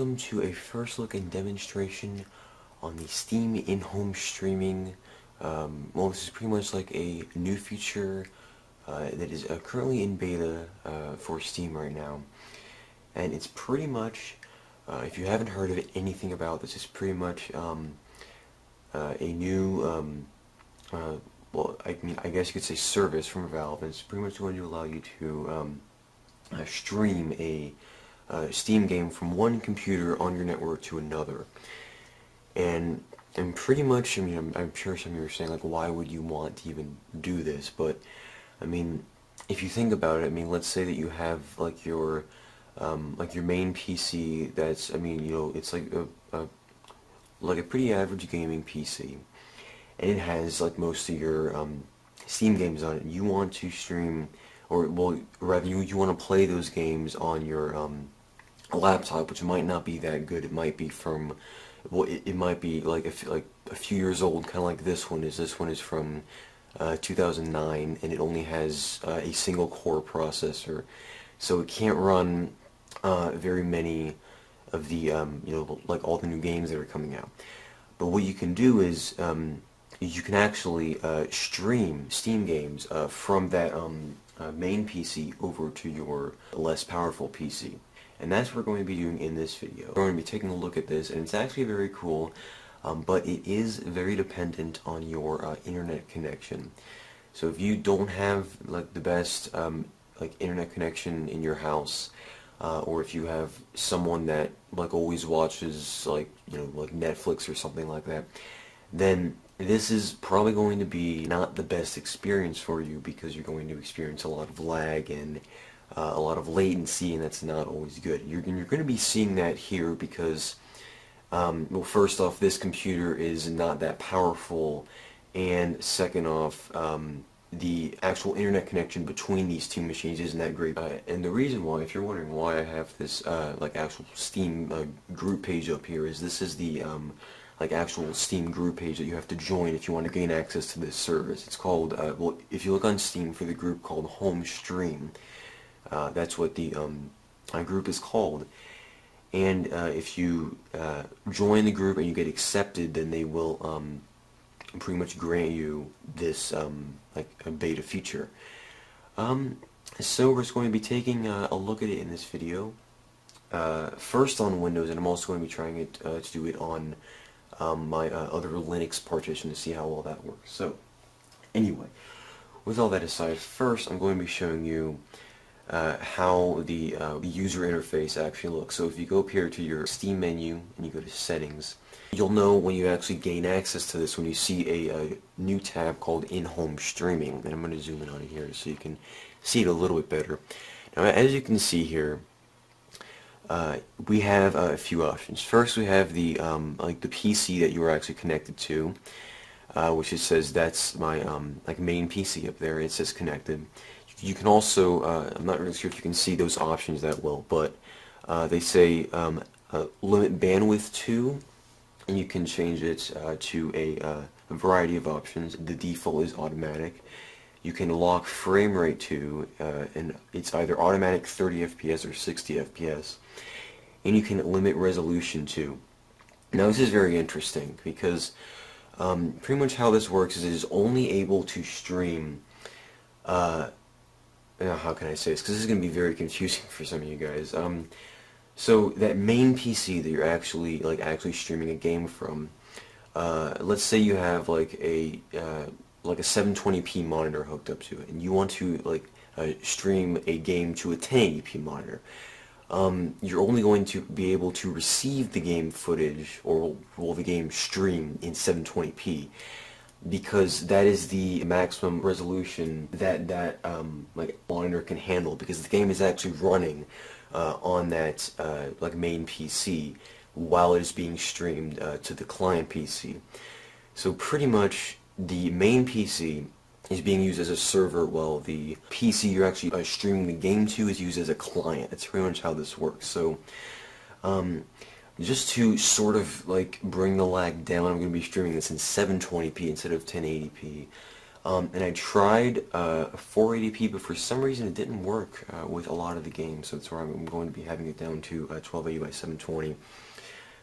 welcome to a first look and demonstration on the Steam in-home streaming. Um, well, this is pretty much like a new feature uh, that is uh, currently in beta uh, for Steam right now. And it's pretty much, uh, if you haven't heard of anything about this, it's pretty much um, uh, a new, um, uh, well, I mean, I guess you could say service from Valve, and it's pretty much going to allow you to um, stream a uh, Steam game from one computer on your network to another. And and pretty much, I mean, I'm, I'm sure some of you are saying, like, why would you want to even do this? But, I mean, if you think about it, I mean, let's say that you have, like, your, um, like, your main PC that's, I mean, you know, it's like a, a, like a pretty average gaming PC. And it has, like, most of your, um, Steam games on it. You want to stream, or, well, rather, you, you want to play those games on your, um, laptop, which might not be that good. It might be from, well, it, it might be like a, like a few years old, kind of like this one is. This one is from uh, 2009, and it only has uh, a single core processor, so it can't run uh, very many of the, um, you know, like all the new games that are coming out. But what you can do is um, you can actually uh, stream Steam games uh, from that um, uh, main PC over to your less powerful PC. And that's what we're going to be doing in this video. We're going to be taking a look at this, and it's actually very cool, um, but it is very dependent on your uh, internet connection. So if you don't have like the best um, like internet connection in your house, uh, or if you have someone that like always watches like you know like Netflix or something like that, then this is probably going to be not the best experience for you because you're going to experience a lot of lag and uh, a lot of latency, and that's not always good. You're, you're going to be seeing that here because, um, well, first off, this computer is not that powerful, and second off, um, the actual internet connection between these two machines isn't that great. Uh, and the reason why, if you're wondering why I have this uh, like actual Steam uh, group page up here, is this is the um, like actual Steam group page that you have to join if you want to gain access to this service. It's called, uh, well, if you look on Steam for the group called Home Stream, uh, that's what the um, group is called. And uh, if you uh, join the group and you get accepted, then they will um, pretty much grant you this um, like a beta feature. Um, so we're just going to be taking uh, a look at it in this video. Uh, first on Windows, and I'm also going to be trying it to do it on um, my other Linux partition to see how well that works. So, anyway, with all that aside, first I'm going to be showing you uh, how the, uh, user interface actually looks. So if you go up here to your Steam menu and you go to settings, you'll know when you actually gain access to this when you see a, a new tab called in-home streaming. And I'm going to zoom in on it here so you can see it a little bit better. Now as you can see here, uh, we have a few options. First we have the um, like the PC that you are actually connected to, uh, which it says that's my um, like main PC up there. It says connected. You can also, uh, I'm not really sure if you can see those options that well, but uh, they say um, uh, limit bandwidth to, and you can change it uh, to a, uh, a, variety of options. The default is automatic. You can lock frame rate to, uh, and it's either automatic 30 FPS or 60 FPS. And you can limit resolution to. Now this is very interesting because um, pretty much how this works is it is only able to stream uh, uh, how can I say this? Because this is going to be very confusing for some of you guys. Um, so that main PC that you're actually like actually streaming a game from, uh, let's say you have like a uh, like a 720p monitor hooked up to it, and you want to like uh, stream a game to a 1080p monitor. Um, you're only going to be able to receive the game footage or will the game stream in 720p because that is the maximum resolution that that um, like monitor can handle because the game is actually running uh, on that uh, like main PC while it is being streamed uh, to the client PC. So pretty much the main PC is being used as a server while the PC you're actually uh, streaming the game to is used as a client. That's pretty much how this works. So um, just to sort of like bring the lag down, I'm going to be streaming this in 720p instead of 1080p. Um, and I tried uh, 480p, but for some reason it didn't work uh, with a lot of the games, so that's why I'm going to be having it down to uh, 1280 by 720.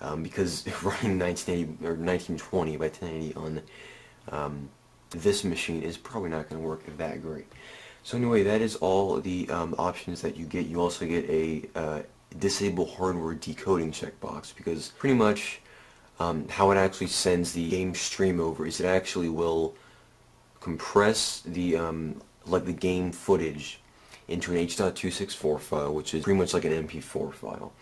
Um, because running 1980 or 1920 by 1080 on um, this machine is probably not going to work that great. So anyway, that is all the um, options that you get. You also get a uh, disable hardware decoding checkbox because pretty much um, how it actually sends the game stream over is it actually will compress the um, like the game footage into an H.264 file, which is pretty much like an MP4 file.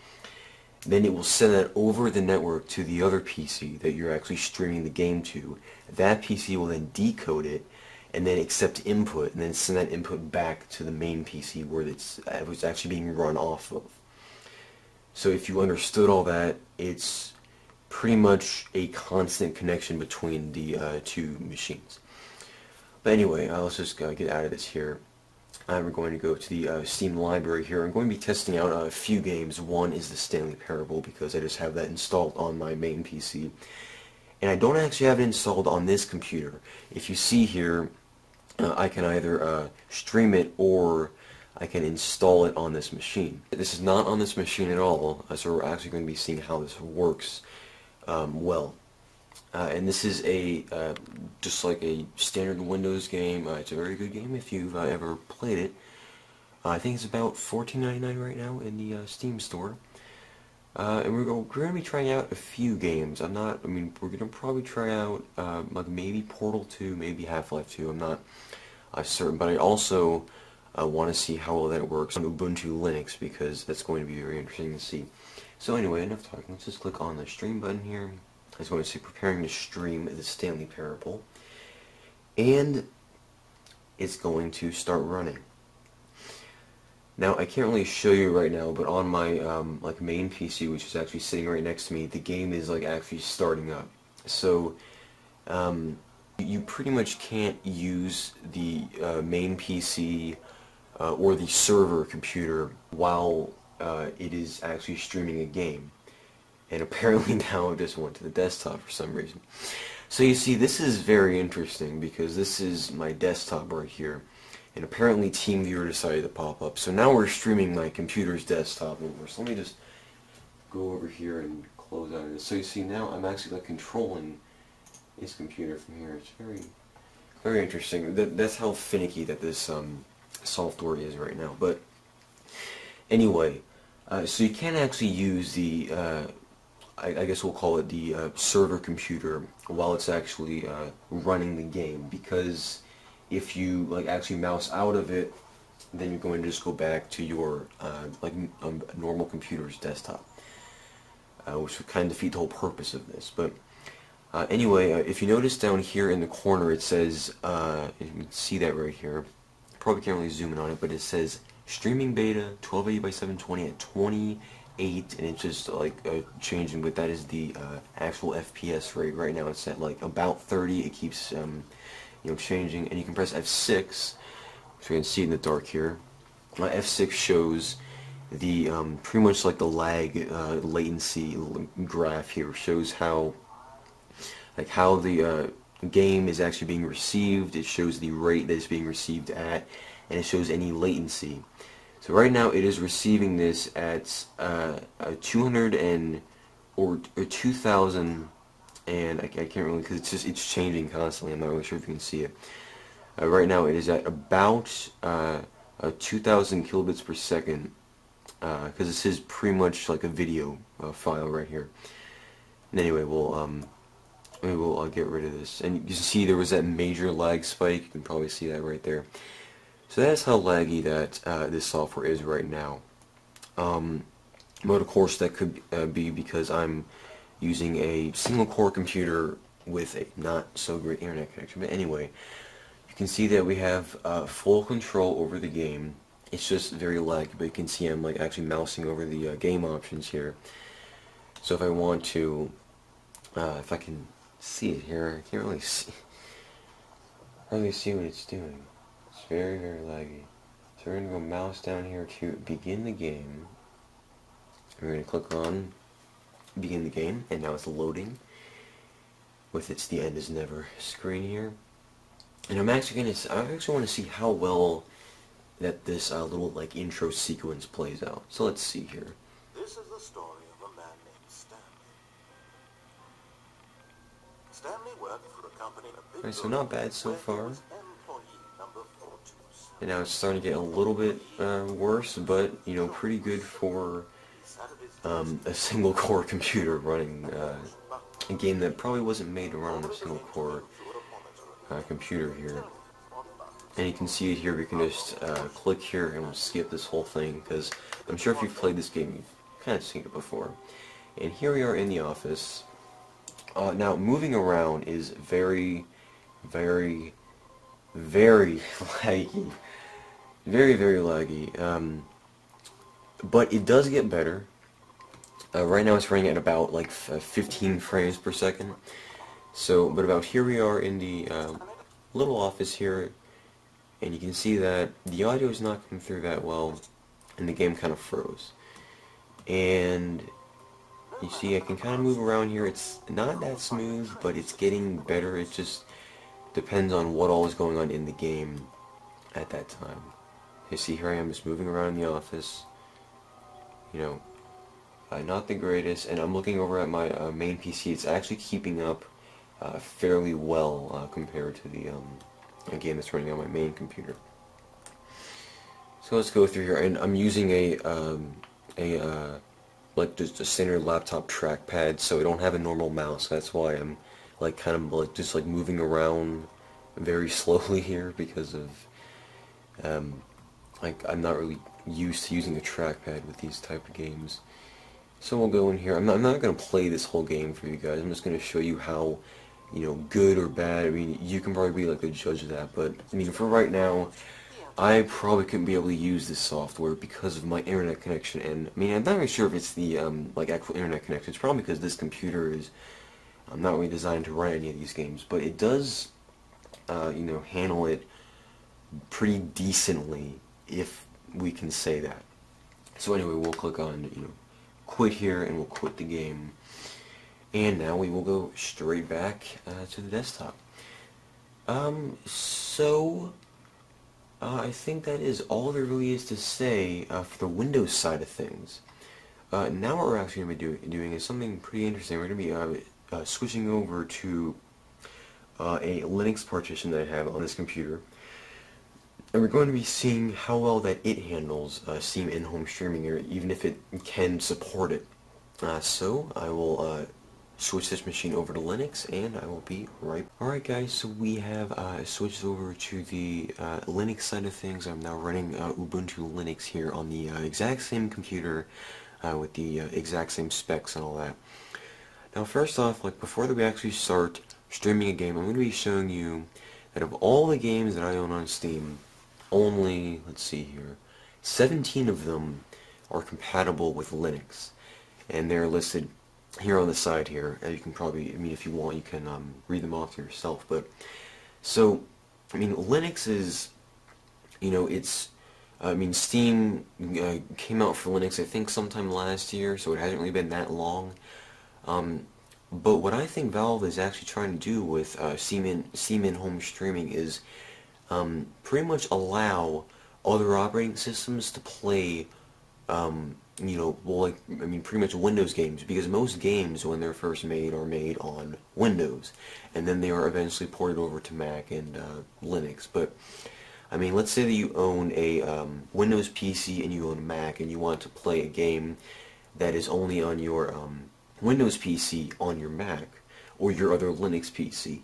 Then it will send that over the network to the other PC that you're actually streaming the game to. That PC will then decode it and then accept input and then send that input back to the main PC where it's, uh, it's actually being run off of. So if you understood all that, it's pretty much a constant connection between the uh, two machines. But anyway, uh, let's just uh, get out of this here. I'm going to go to the uh, Steam library here. I'm going to be testing out a few games. One is the Stanley Parable because I just have that installed on my main PC. And I don't actually have it installed on this computer. If you see here, uh, I can either uh, stream it or I can install it on this machine. This is not on this machine at all, uh, so we're actually going to be seeing how this works um, well. Uh, and this is a uh, just like a standard Windows game. Uh, it's a very good game if you've uh, ever played it. Uh, I think it's about $14.99 right now in the Steam store. and we're, we're going to be trying out a few games. I'm not. I mean, we're going to probably try out like maybe Portal 2, maybe Half-Life 2. I'm not certain, but I also want to see how well that works on Ubuntu Linux because that's going to be very interesting to see. So anyway, enough talking. Let's just click on the stream button here is going to say preparing to stream the Stanley Parable. And it's going to start running. Now, I can't really show you right now, but on my um, like main PC, which is actually sitting right next to me, the game is like actually starting up. So, um, you pretty much can't use the uh, main PC uh, or the server computer while uh, it is actually streaming a game and apparently now it just went to the desktop for some reason. So you see, this is very interesting because this is my desktop right here, and apparently TeamViewer decided to pop up. So now we're streaming my computer's desktop over. So let me just go over here and close out of this. So you see, now I'm actually like controlling this computer from here. It's very, very interesting. That, that's how finicky that this um, software is right now. But anyway, uh, so you can't actually use the uh, I, I, guess we'll call it the uh, server computer while it's actually uh, running the game because if you like actually mouse out of it then you're going to just go back to your uh, like um, normal computer's desktop uh, which would kind of defeat the whole purpose of this but anyway if you notice down here in the corner it says you can see that right here probably can't really zoom in on it but it says streaming beta 1280 by 720 at 28, and it's just like uh, changing but that is the uh, actual FPS rate right now. It's at like about 30 it keeps um, you know changing and you can press F6 so you can see in the dark here. Uh, F6 shows the um, pretty much like the lag uh, latency graph here shows how like how the uh, game is actually being received it shows the rate that it's being received at and it shows any latency so right now it is receiving this at uh, 200 and or, or 2,000 and I, I, can't really because it's just it's changing constantly. I'm not really sure if you can see it. Uh, right now it is at about uh, 2,000 kilobits per second because uh, this is pretty much like a video uh, file right here. And anyway, we'll um, maybe we'll uh, get rid of this. And you can see there was that major lag spike. You can probably see that right there. So that's how laggy that uh, this software is right now. Um, but of course that could uh, be because I'm using a single core computer with a not so great internet connection. But anyway, you can see that we have uh, full control over the game. It's just very laggy, but you can see I'm like actually mousing over the uh, game options here. So if I want to, uh, if I can see it here, I can't really see, really see what it's doing It's very, very laggy. So we're going to go mouse down here to begin the game. We're going to click on begin the game, and now it's loading with its the end is never screen here. And I'm actually gonna, I actually want to see how well that this uh, little like intro sequence plays out. So let's see here. Alright, so not bad so far. was employee number 427. And now it's starting to get a little bit uh, worse, but you know, pretty good for um, a single core computer running uh, a game that probably wasn't made to run on a single core uh, computer here. And you can see it here, we can just uh, click here and we'll skip this whole thing, because I'm sure if you've played this game, you've kind of seen it before. And here we are in the office. Uh, now, moving around is very, very, very laggy. Very, very laggy. Um, but it does get better. Uh, right now it's running at about like uh, 15 frames per second. So, but about here we are in the uh, little office here, and you can see that the audio is not coming through that well, and the game kind of froze. And you see I can kind of move around here. It's not that smooth, but it's getting better. It just depends on what all is going on in the game at that time. You see here I am just moving around in the office. You know, uh, not the greatest, and I'm looking over at my uh, main PC. It's actually keeping up uh, fairly well uh, compared to the um, game that's running on my main computer. So let's go through here, and I'm using a um, a uh, like just a standard laptop trackpad, so I don't have a normal mouse. That's why I'm like kind of like just like moving around very slowly here because of um, like I'm not really used to using a trackpad with these type of games. So we'll go in here. I'm not, I'm not going to play this whole game for you guys. I'm just going to show you how, you know, good or bad. I mean, you can probably be like the judge of that. But I mean, for right now, I probably couldn't be able to use this software because of my internet connection. And I mean, I'm not really sure if it's the um, like actual internet connection. It's probably because this computer is um, not really designed to run any of these games. But it does, uh, you know, handle it pretty decently, if we can say that. So anyway, we'll click on, you know, quit here and we'll quit the game. And now we will go straight back uh, to the desktop. Um, so, uh, I think that is all there really is to say uh, for the Windows side of things. Uh, now what we're actually going to be do doing is something pretty interesting. We're going to be uh, uh, switching over to uh, a Linux partition that I have on this computer. And we're going to be seeing how well that it handles Steam in-home streaming, or even if it can support it. So I will switch this machine over to Linux, and I will be right. Alright guys, so we have uh, switched over to the uh, Linux side of things. I'm now running uh, Ubuntu Linux here on the exact same computer with the exact same specs and all that. Now first off, like before that we actually start streaming a game, I'm going to be showing you that of all the games that I own on Steam, only, let's see here, 17 of them are compatible with Linux. And they're listed here on the side here. You can probably, I mean, if you want, you can um, read them off yourself. But, so, I mean, Linux is, you know, it's, I mean, Steam uh, came out for Linux, I think, sometime last year, so it hasn't really been that long. Um, but what I think Valve is actually trying to do with uh, Steam in-home streaming is um, pretty much allow other operating systems to play, um, you know, well, like, I mean, pretty much Windows games, because most games, when they're first made, are made on Windows, and then they are eventually ported over to Mac and uh, Linux, but, I mean, let's say that you own a um, Windows PC and you own a Mac, and you want to play a game that is only on your um, Windows PC on your Mac, or your other Linux PC.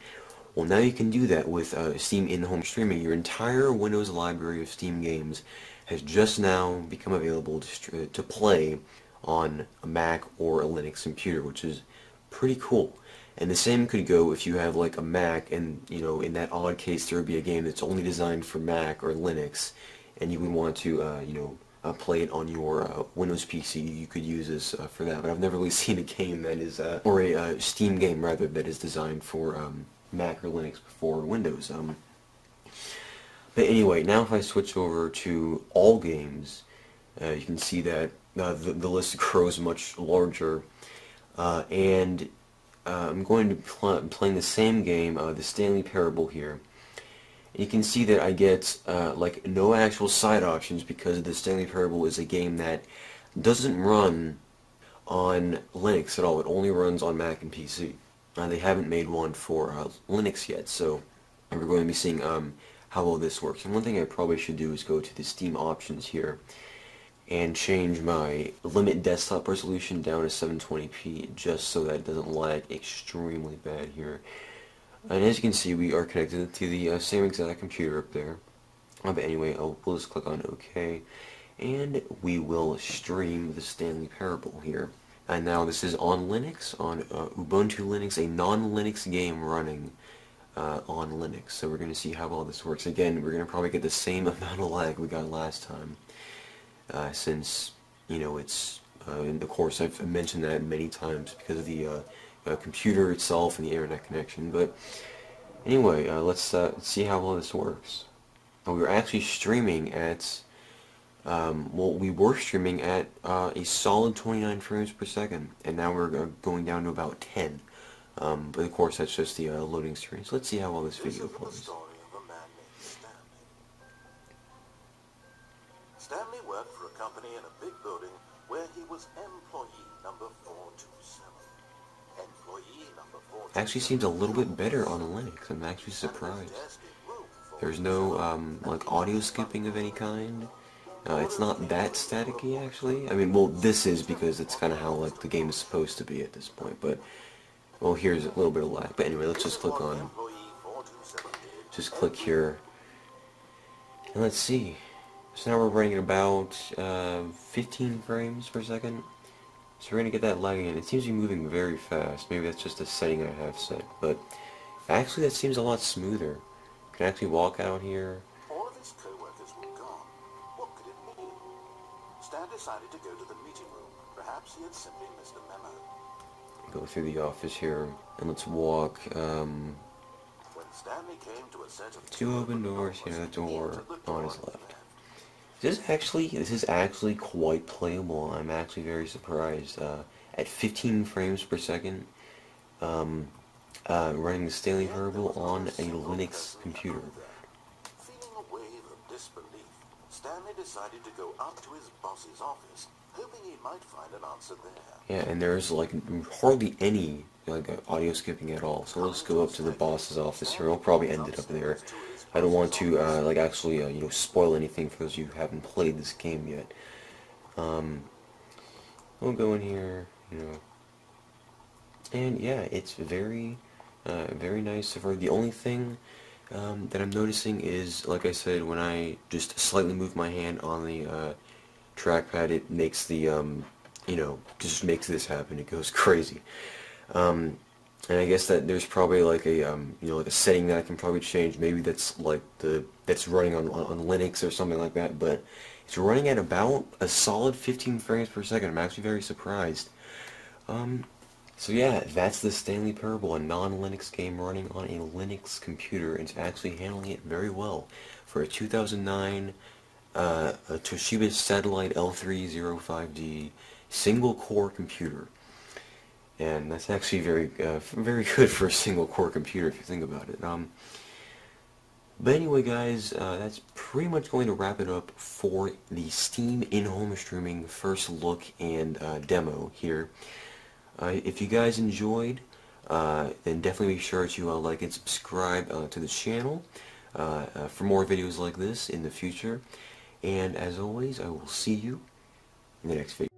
Well, now you can do that with uh, Steam in-home streaming. Your entire Windows library of Steam games has just now become available to, to play on a Mac or a Linux computer, which is pretty cool. And the same could go if you have like a Mac and, you know, in that odd case there would be a game that's only designed for Mac or Linux and you would want to, uh, you know, uh, play it on your uh, Windows PC, you could use this uh, for that. But I've never really seen a game that is, uh, or a uh, Steam game rather, that is designed for um, Mac or Linux before Windows. Um, but anyway, now if I switch over to all games, uh, you can see that uh, the, the list grows much larger. Uh, and uh, I'm going to be pl playing the same game, uh, the Stanley Parable here. you can see that I get uh, like no actual side options because the Stanley Parable is a game that doesn't run on Linux at all. It only runs on Mac and PC. They haven't made one for Linux yet, so we're going to be seeing um, how well this works. And one thing I probably should do is go to the Steam options here and change my limit desktop resolution down to 720p just so that it doesn't lag extremely bad here. And as you can see, we are connected to the uh, same exact computer up there. Uh, but anyway, I'll, we'll just click on OK, and we will stream the Stanley Parable here. And now this is on Linux, on uh, Ubuntu Linux, a non-Linux game running uh, on Linux. So we're going to see how well this works. Again, we're going to probably get the same amount of lag we got last time, uh, since, you know, it's, uh, in the course I've mentioned that many times because of the uh, uh, computer itself and the internet connection. But anyway, uh, let's see how well this works. We were actually streaming at, um, well, we were streaming at a solid 29 frames per second, and now we're going down to about 10. Um, but of course, that's just the uh, loading screen. So let's see how well this video plays. story of a man named Stanley. Stanley worked for a company in a big building where he was employee number 427. Employee number 427. Actually seems a little bit better on Linux. I'm actually surprised. There's no um, like audio skipping of any kind. Uh, it's not that staticky actually. I mean, well, this is because it's kind of how like the game is supposed to be at this point. But well, here's a little bit of lag. But anyway, let's just click on, just click here, and let's see. So now we're running at about uh, 15 frames per second. So we're gonna get that lag again. It seems to be moving very fast. Maybe that's just a setting I have set, but actually that seems a lot smoother. Can actually walk out here? Stan decided to go to the meeting room. Perhaps he had simply missed a memo. Go through the office here, and let's walk um, two open doors. Know, the door on his left. This is actually this is actually quite playable. I'm actually very surprised. Uh, at 15 frames per second, um, uh, running the Stanley Parable on a Linux computer. Feeling a wave of disbelief, Stanley decided to go up to his boss's office, hoping he might find an answer there. Yeah, and there's like hardly any like audio skipping at all. So let's go up to the boss's office here. We'll probably end it up there. I don't want to uh, like actually uh, you know spoil anything for those of you who haven't played this game yet. Um, we'll go in here, you know, and yeah, it's very, uh, very nice far. The only thing um, that I'm noticing is, like I said, when I just slightly move my hand on the uh, trackpad, it makes the, um, you know, just makes this happen. It goes crazy. Um, and I guess that there's probably like a, um, you know, like a setting that I can probably change. Maybe that's like the that's running on, on Linux or something like that. But it's running at about a solid 15 frames per second. I'm actually very surprised. Um, so yeah, that's the Stanley Parable, a non-Linux game running on a Linux computer. and It's actually handling it very well for a 2009 uh, a Toshiba Satellite L305D single-core computer. And that's actually very, uh, very good for a single-core computer if you think about it. Um, but anyway, guys, uh, that's pretty much going to wrap it up for the Steam in-home streaming first look and uh, demo here. Uh, if you guys enjoyed, uh, then definitely be sure to uh, like and subscribe uh, to the channel for more videos like this in the future. And as always, I will see you in the next video.